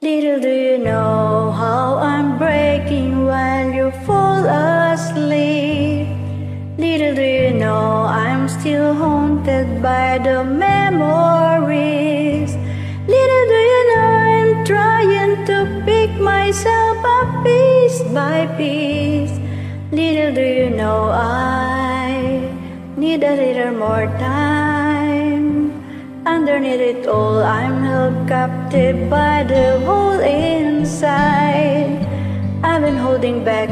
Little do you know how I'm breaking when you fall asleep. Little do you know I'm still haunted by the memories. Little do you know I'm trying to pick myself up piece by piece. Little do you know I need a little more time. Underneath it all, I'm held captive by the hole inside. I've been holding back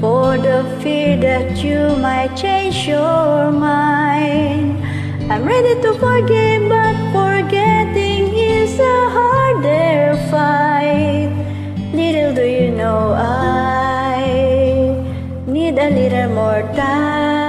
for the fear that you might change your mind. I'm ready to forgive, but forgetting is a harder fight. Little do you know I need a little more time.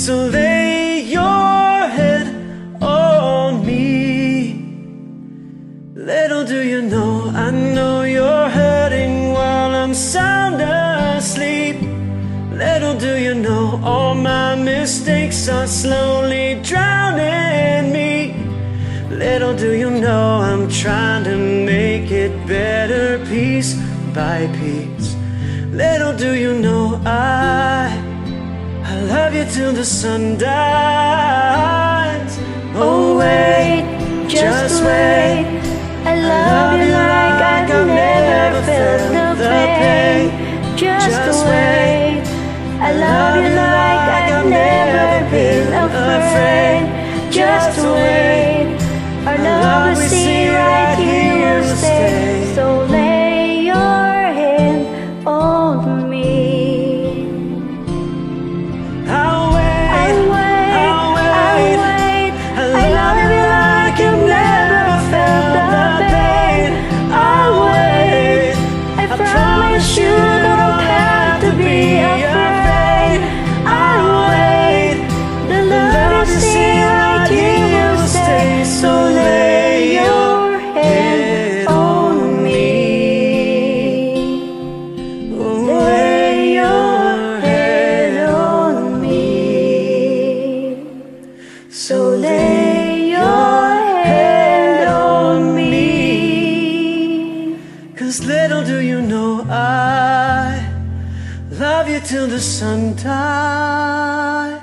So lay your head on me. Little do you know, I know you're hurting while I'm sound asleep. Little do you know, all my mistakes are slowly drowning me. Little do you know, I'm trying to make it better piece by piece. Little do you know, I, I love you till the sun dies. Oh, oh wait, just wait. I love you like I've never felt the pain. Just wait. I love you like I've never been afraid. Just wait. you know I love you till the sun dies.